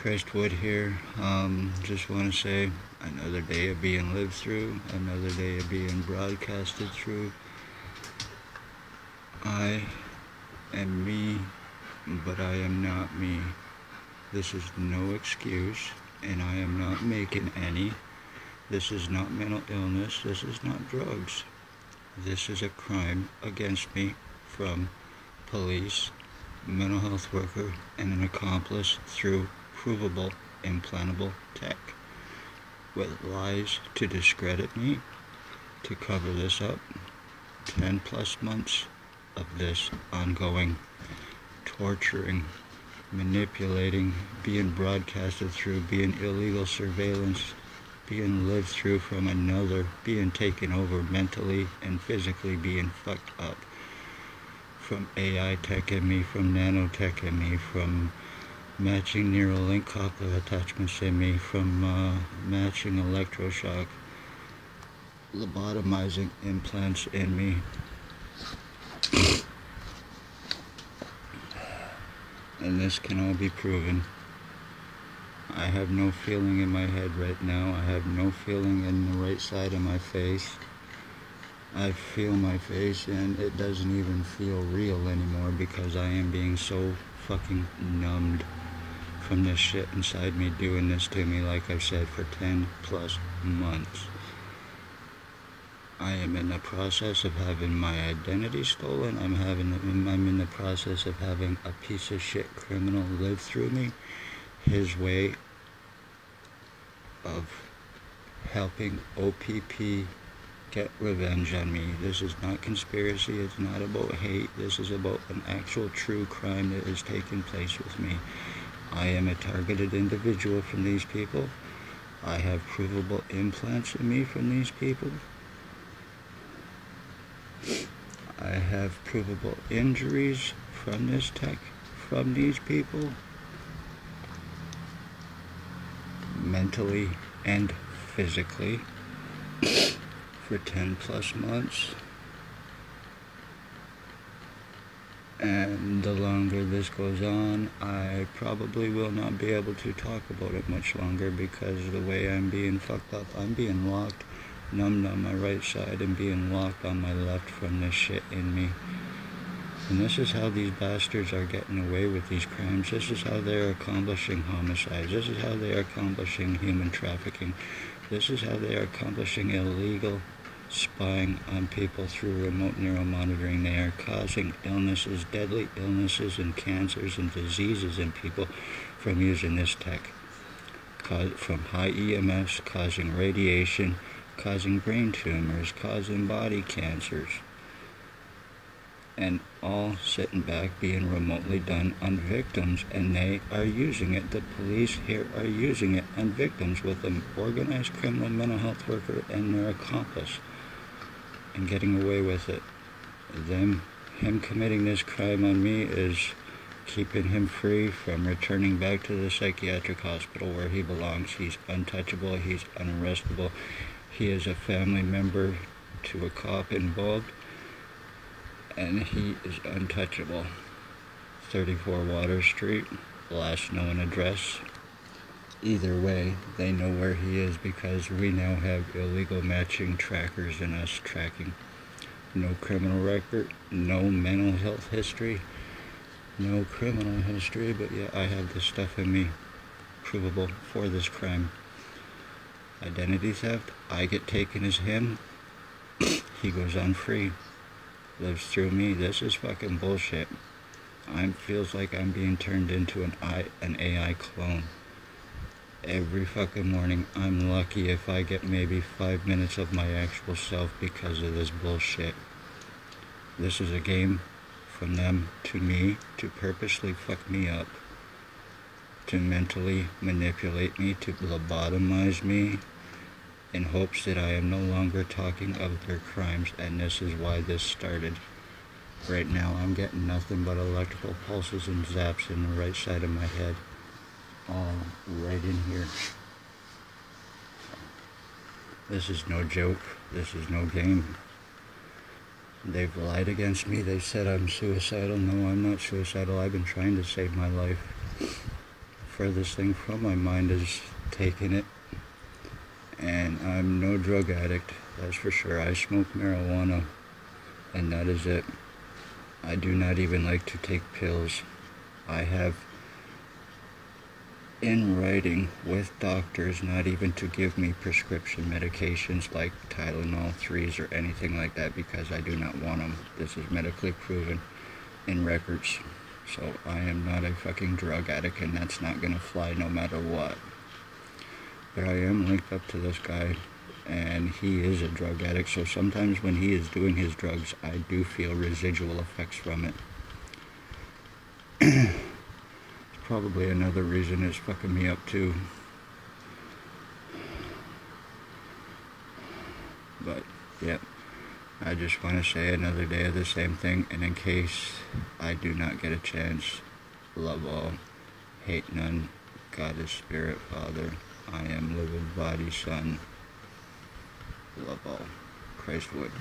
Chris Wood here. Um, just want to say another day of being lived through, another day of being broadcasted through. I am me, but I am not me. This is no excuse, and I am not making any. This is not mental illness. This is not drugs. This is a crime against me from police, mental health worker, and an accomplice through provable implantable tech with lies to discredit me, to cover this up. 10 plus months of this ongoing torturing, manipulating, being broadcasted through, being illegal surveillance, being lived through from another, being taken over mentally and physically, being fucked up. From AI tech in me, from nanotech in me, from matching neural link coupler attachments in me from uh, matching electroshock lobotomizing implants in me. And this can all be proven. I have no feeling in my head right now. I have no feeling in the right side of my face. I feel my face and it doesn't even feel real anymore because I am being so fucking numbed from this shit inside me doing this to me, like I've said, for 10 plus months. I am in the process of having my identity stolen. I'm having I'm in the process of having a piece of shit criminal live through me. His way of helping OPP get revenge on me. This is not conspiracy. It's not about hate. This is about an actual true crime that is taking place with me. I am a targeted individual from these people. I have provable implants in me from these people. I have provable injuries from this tech from these people. Mentally and physically for 10 plus months. And the longer this goes on, I probably will not be able to talk about it much longer because the way I'm being fucked up, I'm being locked, numbed on my right side and being locked on my left from this shit in me. And this is how these bastards are getting away with these crimes. This is how they're accomplishing homicides. This is how they are accomplishing human trafficking. This is how they are accomplishing illegal spying on people through remote neural monitoring. They are causing illnesses, deadly illnesses, and cancers and diseases in people from using this tech. from high EMFs, causing radiation, causing brain tumors, causing body cancers. And all sitting back being remotely done on victims, and they are using it. The police here are using it on victims with an organized criminal mental health worker and their accomplice and getting away with it. Them, him committing this crime on me is keeping him free from returning back to the psychiatric hospital where he belongs. He's untouchable, he's unarrestable. He is a family member to a cop involved, and he is untouchable. 34 Water Street, last known address, either way, they know where he is because we now have illegal matching trackers in us tracking. No criminal record, no mental health history, no criminal history, but yeah, I have this stuff in me provable for this crime. Identity theft, I get taken as him, he goes on free, lives through me. This is fucking bullshit. I feels like I'm being turned into an I, an AI clone every fucking morning. I'm lucky if I get maybe five minutes of my actual self because of this bullshit. This is a game from them to me to purposely fuck me up, to mentally manipulate me, to lobotomize me, in hopes that I am no longer talking of their crimes, and this is why this started. Right now, I'm getting nothing but electrical pulses and zaps in the right side of my head right in here. This is no joke. This is no game. They've lied against me. They said I'm suicidal. No, I'm not suicidal. I've been trying to save my life The furthest thing from my mind is taking it. And I'm no drug addict, that's for sure. I smoke marijuana, and that is it. I do not even like to take pills. I have in writing with doctors not even to give me prescription medications like Tylenol 3s or anything like that because I do not want them. This is medically proven in records. So I am not a fucking drug addict and that's not gonna fly no matter what. But I am linked up to this guy and he is a drug addict so sometimes when he is doing his drugs I do feel residual effects from it. it's probably another reason it's fucking me up too. But, yep. I just want to say another day of the same thing, and in case I do not get a chance, love all, hate none, God is Spirit, Father, I am living body, Son, love all, Chris Wood.